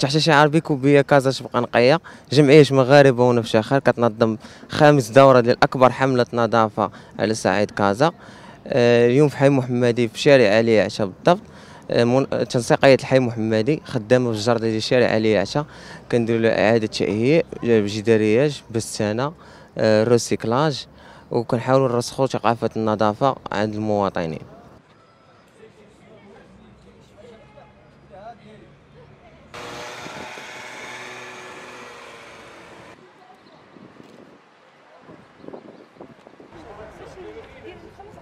تحت شعار بكوبيه كازا تبقى نقيه جمعيه مغاربة ونفشاخر كتنظم خامس دورة ديال اكبر حملة نظافة على صعيد كازا. آه، اليوم في حي محمدي في شارع علي عشا بالضبط. آه، تنسيقيه الحي محمدي. خدامة في الجردة ديال شارع علي عشا. كنديروا له إعادة تاهيئ جداريات بستانة آه، روسيكلاج. وكنحاولوا نرسخوا ثقافة النظافة عند المواطنين. Thank you.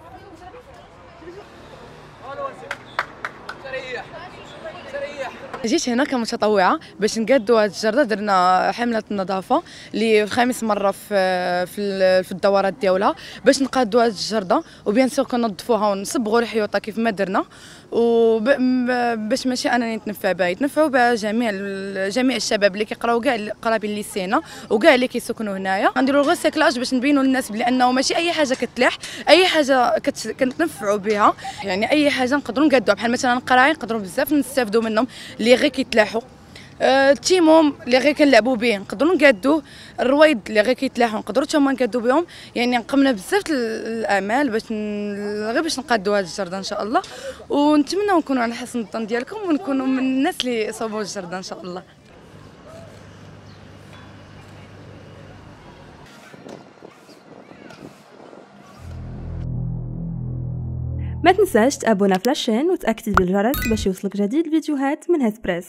جيت هنا كمتطوعة باش نقادوا هذه الجردة درنا حملة النظافة اللي خامس مرة في في الدورات ديالها باش نقادوا هذه الجردة. وبيان سور كنظفوها ونصبغوا الحيوطة كيف ما درنا. وباش ماشي أنني نتنفع بها يتنفعوا بها جميع جميع الشباب اللي كيقراو كاع قرابين الليسينا وكاع اللي كيسكنوا هنايا. غنديروا الغيسيكلاج باش نبينوا للناس بلي أنه ماشي أي حاجة كتلاح أي حاجة كنتنفعوا بها. يعني أي حاجة نقدروا نقادوها بحال مثلا القراعي نقدروا بزاف نستافدوا منهم. اللي غير كيتلاحوا التيموم اللي غير كنلعبوا به نقدروا نقادوه الرويض اللي غير كيتلاحوا نقدروا حتى هما نقادوا بهم يعني قمنا بزاف الأعمال باش غير باش نقادوا هذه الجرده إن شاء الله. ونتمنى نكونوا على حسن الظن ديالكم ونكونوا من الناس اللي صوبوا الجرده إن شاء الله. ما تنساش تابونا فلاشين وتأكد بالجرس باش يوصلك جديد الفيديوهات من هسبريس